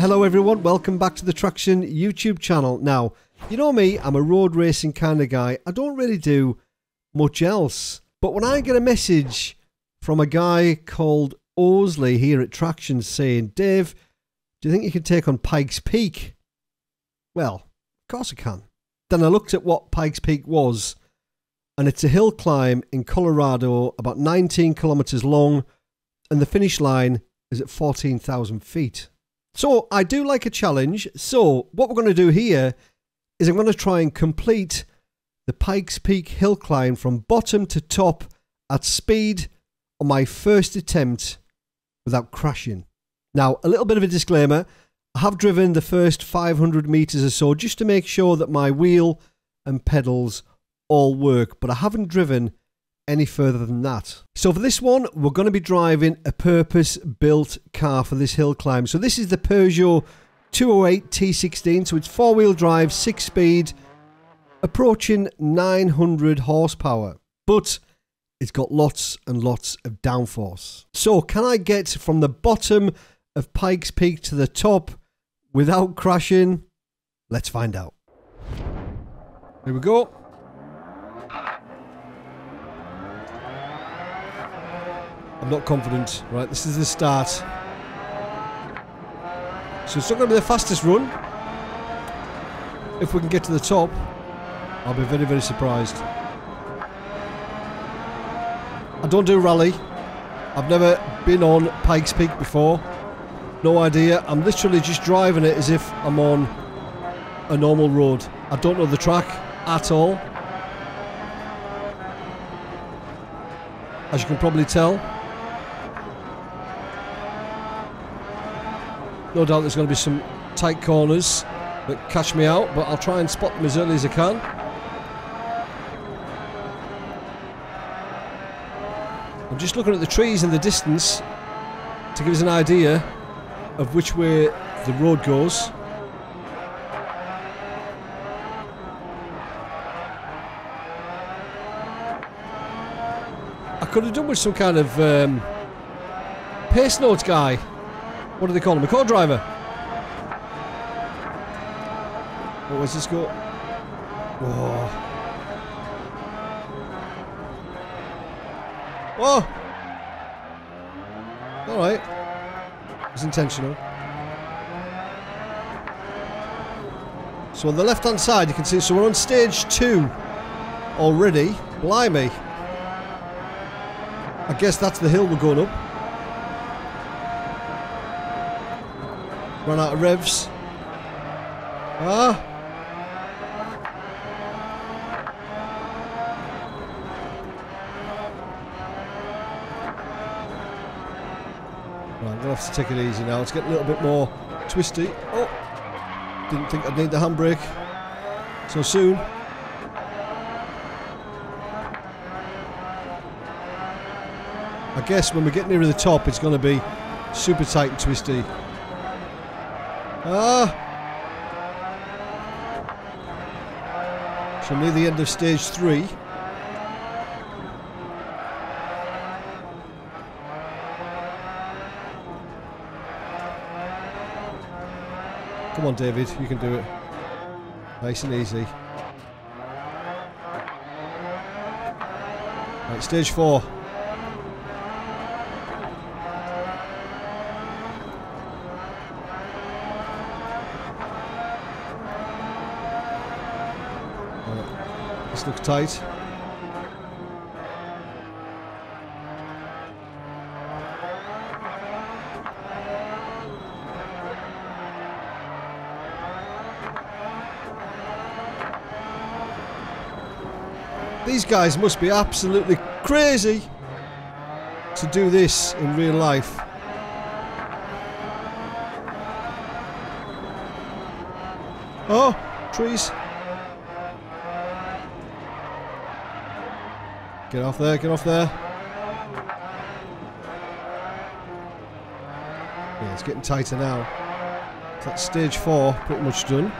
Hello everyone, welcome back to the Traxion YouTube channel. Now, you know me, I'm a road racing kind of guy. I don't really do much else. But when I get a message from a guy called Oasley here at Traxion saying, Dave, do you think you can take on Pikes Peak? Well, of course I can. Then I looked at what Pikes Peak was, and it's a hill climb in Colorado, about 19 kilometers long, and the finish line is at 14,000 feet. So I do like a challenge. So what we're going to do here is I'm going to try and complete the Pikes Peak hill climb from bottom to top at speed on my first attempt without crashing. Now, a little bit of a disclaimer. I have driven the first 500 meters or so just to make sure that my wheel and pedals all work, but I haven't driven any further than that. So for this one, we're going to be driving a purpose-built car for this hill climb. So this is the Peugeot 208 T16, so it's four-wheel drive, six-speed, approaching 900 horsepower. But it's got lots and lots of downforce. So can I get from the bottom of Pikes Peak to the top without crashing? Let's find out. Here we go. I'm not confident. Right, this is the start. So it's not going to be the fastest run. If we can get to the top, I'll be very, very surprised. I don't do rally. I've never been on Pikes Peak before. No idea. I'm literally just driving it as if I'm on a normal road. I don't know the track at all. As you can probably tell. No doubt there's going to be some tight corners that catch me out, but I'll try and spot them as early as I can. I'm just looking at the trees in the distance to give us an idea of which way the road goes. I could have done with some kind of um, pace notes guy what do they call him? A co-driver. What was this go? Whoa. Whoa! Alright. It was intentional. So on the left hand side you can see, so we're on stage two already. Blimey. I guess that's the hill we're going up. Run out of revs. Ah! Right, I'm going to have to take it easy now. It's getting a little bit more twisty. Oh! Didn't think I'd need the handbrake so soon. I guess when we get near the top, it's going to be super tight and twisty. Ah! So near the end of stage three. Come on, David, you can do it. Nice and easy. Right, stage four. Tight. These guys must be absolutely crazy to do this in real life. Oh, trees. Get off there, get off there. Yeah, it's getting tighter now. So that's stage four pretty much done.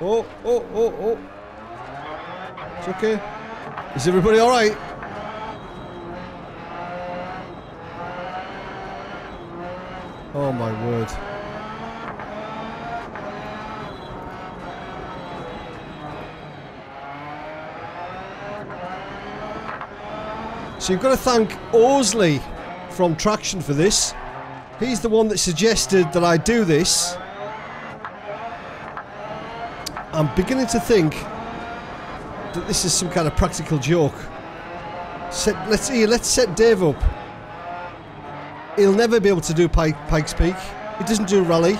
Oh, oh, oh, oh. It's okay. Is everybody all right? Oh my word. So you've got to thank Oasley from Traxion for this. He's the one that suggested that I do this. I'm beginning to think that this is some kind of practical joke. Set, let's here, let's set Dave up. He'll never be able to do Pike, Pikes Peak. He doesn't do rally.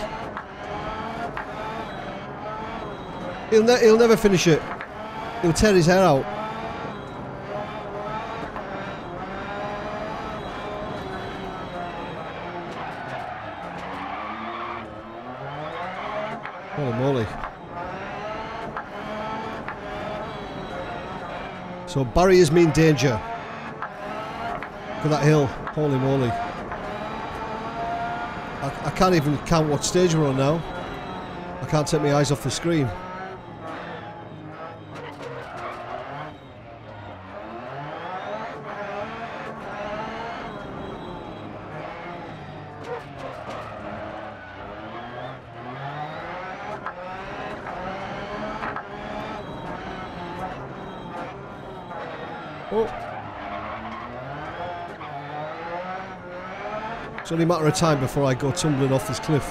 He'll, ne he'll never finish it. He'll tear his hair out. Holy moly. So barry barriers mean danger. Look at that hill. Holy moly. I, I can't even count what stage we're on now. I can't take my eyes off the screen. Oh. It's only a matter of time before I go tumbling off this cliff.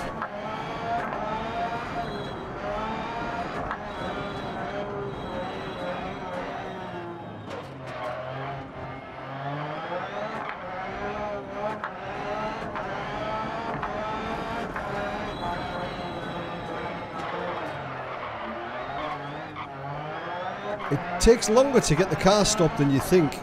It takes longer to get the car stopped than you think.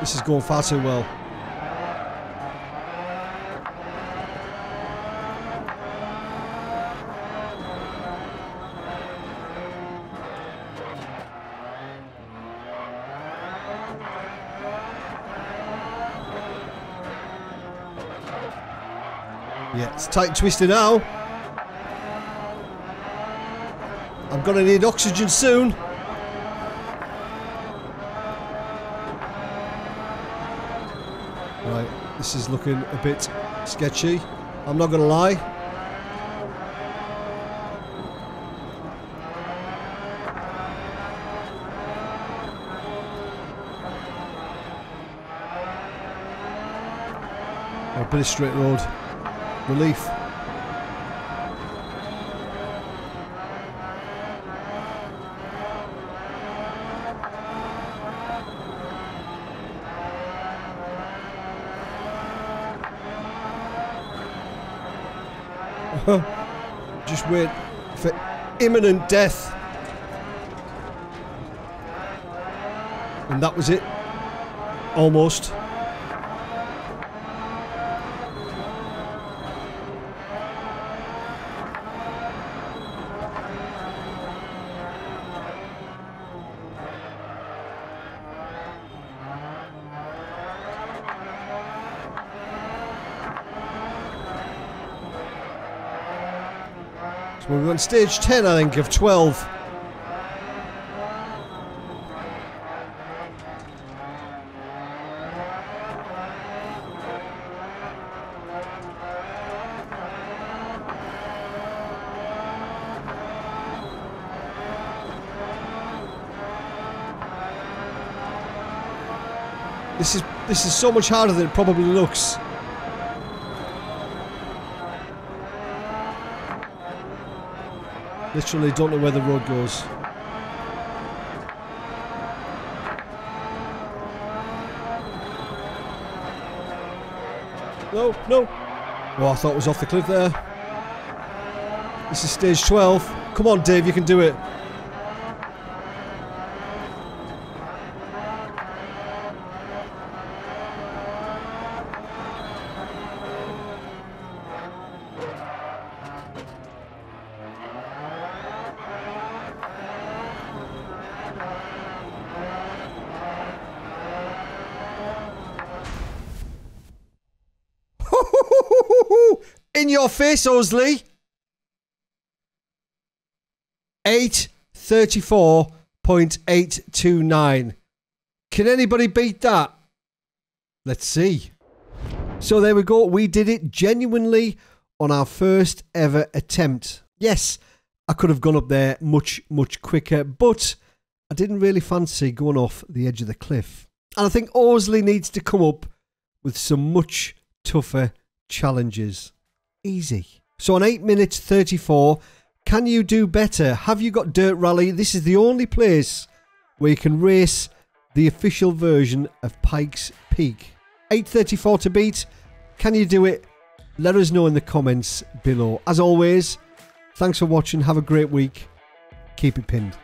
This is going far too well. Yeah, it's tight and twisted now. I'm gonna need oxygen soon. Right, this is looking a bit sketchy. I'm not gonna lie. A bit of straight road. Relief. Uh-huh. Just wait for imminent death. And that was it. Almost. So we're on stage 10, I think, of 12. This is this is so much harder than it probably looks. Literally don't know where the road goes. No, no. Oh, I thought it was off the cliff there. This is stage 12. Come on, Dave, you can do it. Your face, Oasley. 834.829. Can anybody beat that? Let's see. So there we go. We did it genuinely on our first ever attempt. Yes, I could have gone up there much, much quicker, but I didn't really fancy going off the edge of the cliff. And I think Oasley needs to come up with some much tougher challenges. Easy. So on 8 minutes 34, can you do better? Have you got Dirt Rally? This is the only place where you can race the official version of Pikes Peak. 8.34 to beat. Can you do it? Let us know in the comments below. As always, thanks for watching. Have a great week. Keep it pinned.